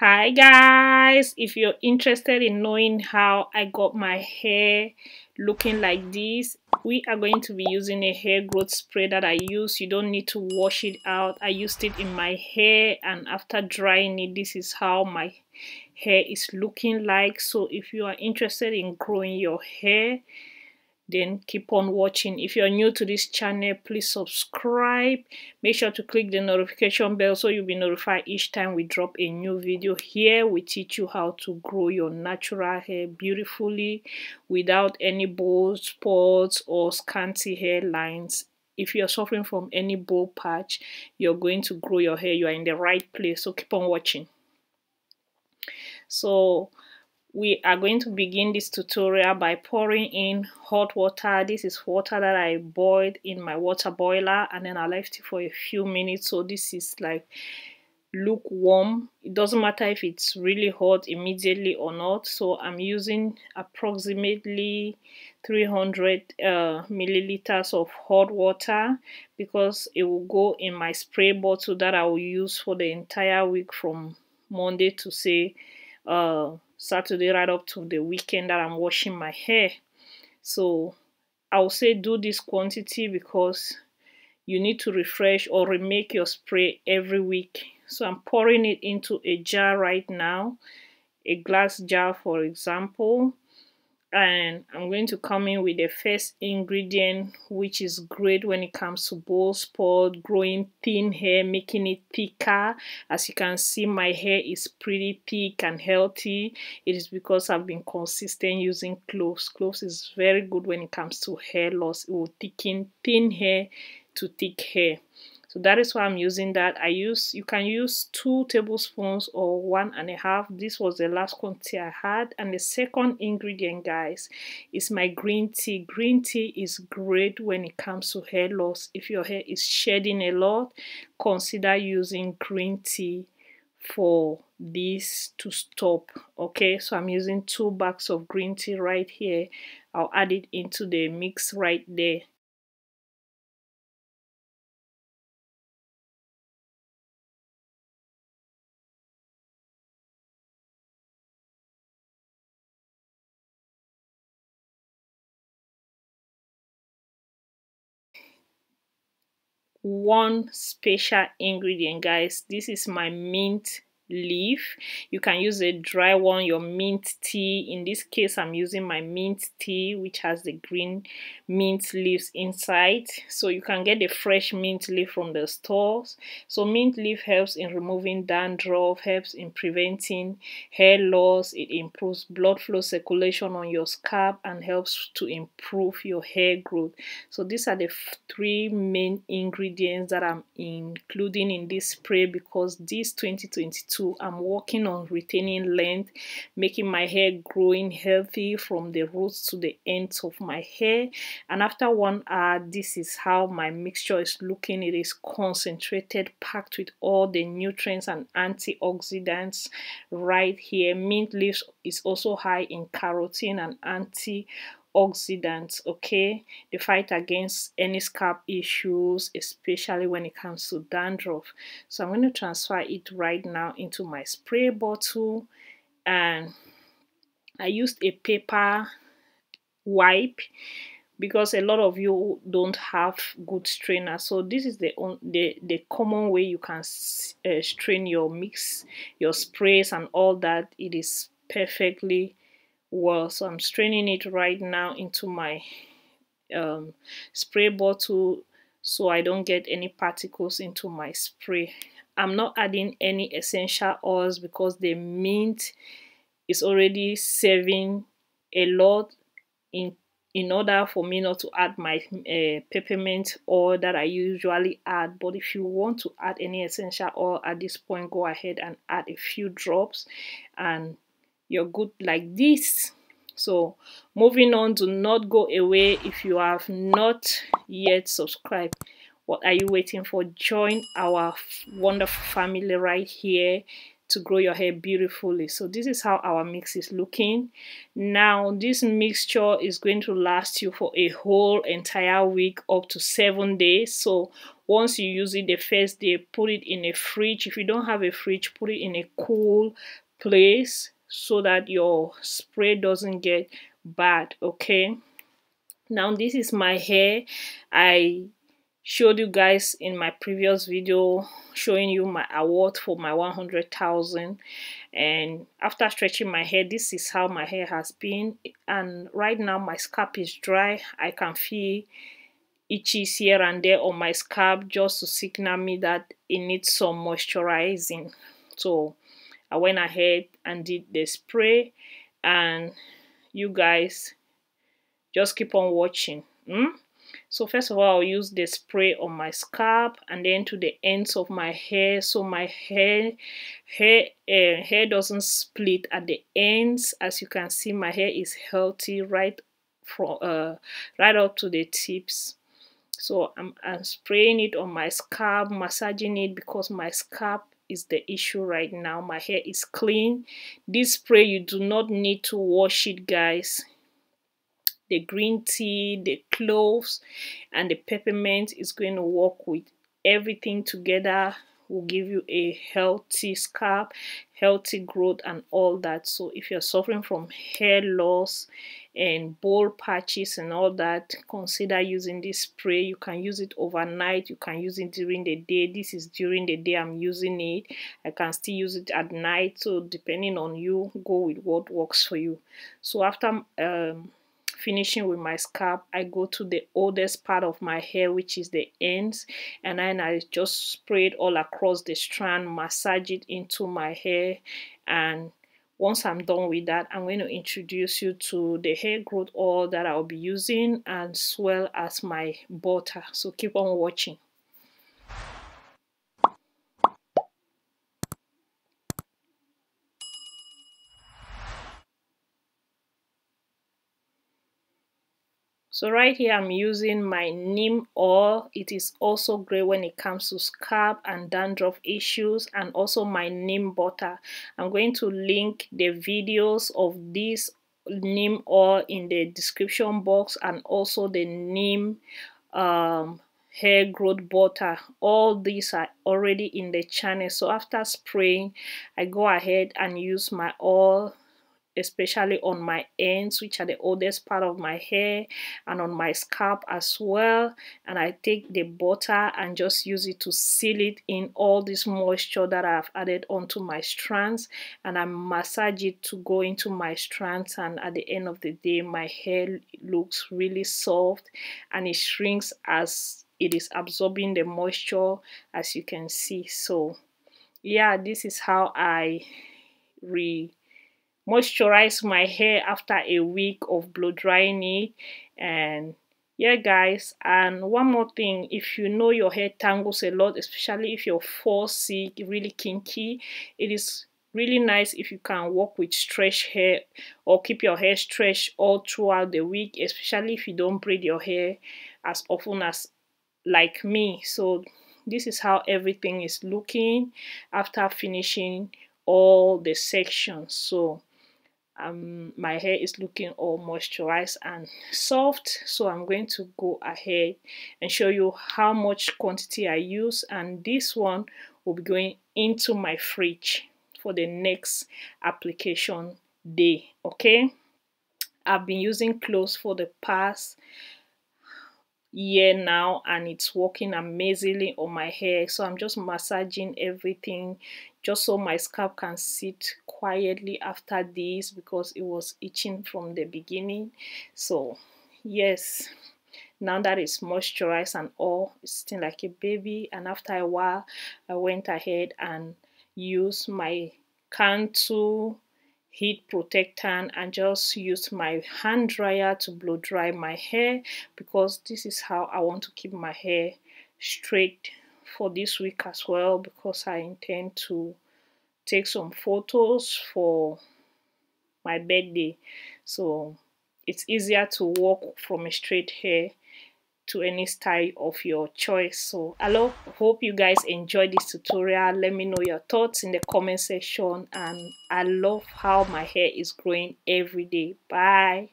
Hi guys, if you're interested in knowing how I got my hair looking like this, we are going to be using a hair growth spray that I use. You don't need to wash it out. I used it in my hair and after drying it, this is how my hair is looking like. So if you are interested in growing your hair, then keep on watching. If you're new to this channel please subscribe. Make sure to click the notification bell so you'll be notified each time we drop a new video here. We teach you how to grow your natural hair beautifully without any bald spots or scanty hairlines. If you're suffering from any bald patch you're going to grow your hair. You are in the right place. So keep on watching. So we are going to begin this tutorial by pouring in hot water. This is water that i boiled in my water boiler and then i left it for a few minutes. So this is like lukewarm. It doesn't matter if it's really hot immediately or not. So i'm using approximately 300 uh, milliliters of hot water because it will go in my spray bottle that i will use for the entire week from monday to say uh Saturday right up to the weekend that I'm washing my hair. So I'll say do this quantity because you need to refresh or remake your spray every week. So I'm pouring it into a jar right now, a glass jar for example and I'm going to come in with the first ingredient which is great when it comes to bald spot, growing thin hair, making it thicker. As you can see my hair is pretty thick and healthy. It is because I've been consistent using cloves. Cloves is very good when it comes to hair loss. It will thicken thin hair to thick hair so that is why i'm using that. I use you can use two tablespoons or one and a half. This was the last quantity i had. And the second ingredient guys is my green tea. Green tea is great when it comes to hair loss. If your hair is shedding a lot consider using green tea for this to stop okay? So i'm using two bags of green tea right here. I'll add it into the mix right there one special ingredient guys. This is my mint leaf. You can use a dry one your mint tea. In this case i'm using my mint tea which has the green mint leaves inside. So you can get the fresh mint leaf from the stores. So mint leaf helps in removing dandruff helps in preventing hair loss. It improves blood flow circulation on your scalp and helps to improve your hair growth. So these are the three main ingredients that i'm including in this spray because this 2022 I'm working on retaining length, making my hair growing healthy from the roots to the ends of my hair. And after one hour, this is how my mixture is looking. It is concentrated, packed with all the nutrients and antioxidants right here. Mint leaves is also high in carotene and anti oxidants okay? They fight against any scalp issues especially when it comes to dandruff. So i'm going to transfer it right now into my spray bottle and i used a paper wipe because a lot of you don't have good strainer so this is the the, the common way you can uh, strain your mix your sprays and all that. It is perfectly well so i'm straining it right now into my um, spray bottle so i don't get any particles into my spray. I'm not adding any essential oils because the mint is already serving a lot in in order for me not to add my uh, peppermint oil that I usually add. But if you want to add any essential oil at this point go ahead and add a few drops and you're good like this so moving on do not go away if you have not yet subscribed. What are you waiting for? Join our wonderful family right here to grow your hair beautifully. So this is how our mix is looking. Now this mixture is going to last you for a whole entire week up to seven days. So once you use it the first day put it in a fridge. If you don't have a fridge put it in a cool place so that your spray doesn't get bad okay? Now this is my hair. I showed you guys in my previous video showing you my award for my 100,000 and after stretching my hair this is how my hair has been. And right now my scalp is dry. I can feel itches here and there on my scalp just to signal me that it needs some moisturizing. So I went ahead and did the spray and you guys just keep on watching hmm? so first of all I'll use the spray on my scalp and then to the ends of my hair so my hair hair uh, hair doesn't split at the ends as you can see my hair is healthy right from uh, right up to the tips so I'm, I'm spraying it on my scalp massaging it because my scalp is the issue right now. My hair is clean. This spray you do not need to wash it guys. The green tea the cloves and the peppermint is going to work with everything together. Will give you a healthy scalp healthy growth and all that. So if you're suffering from hair loss and bald patches and all that consider using this spray. You can use it overnight. You can use it during the day. This is during the day i'm using it. I can still use it at night. So depending on you go with what works for you. So after um finishing with my scalp i go to the oldest part of my hair which is the ends. And then i just spray it all across the strand massage it into my hair and once I'm done with that, I'm going to introduce you to the hair growth oil that I'll be using as well as my butter. So keep on watching. So right here I'm using my neem oil. It is also great when it comes to scalp and dandruff issues and also my neem butter. I'm going to link the videos of this neem oil in the description box and also the neem um, hair growth butter all these are already in the channel so after spraying i go ahead and use my oil especially on my ends which are the oldest part of my hair and on my scalp as well. And I take the butter and just use it to seal it in all this moisture that I've added onto my strands. And I massage it to go into my strands and at the end of the day my hair looks really soft and it shrinks as it is absorbing the moisture as you can see. So yeah this is how I re moisturize my hair after a week of blow drying it. And yeah guys and one more thing if you know your hair tangles a lot especially if your fall sick really kinky it is really nice if you can work with stretch hair or keep your hair stretched all throughout the week especially if you don't braid your hair as often as like me. So this is how everything is looking after finishing all the sections. So um, my hair is looking all moisturized and soft so I'm going to go ahead and show you how much quantity I use and this one will be going into my fridge for the next application day okay? I've been using cloves for the past year now and it's working amazingly on my hair. So I'm just massaging everything just so my scalp can sit quietly after this because it was itching from the beginning. So yes now that it's moisturized and all it's still like a baby. And after a while I went ahead and used my can Cantu heat protectant and just use my hand dryer to blow dry my hair because this is how I want to keep my hair straight for this week as well because I intend to take some photos for my birthday. So it's easier to walk from a straight hair to any style of your choice. So i love hope you guys enjoyed this tutorial. Let me know your thoughts in the comment section and i love how my hair is growing every day. Bye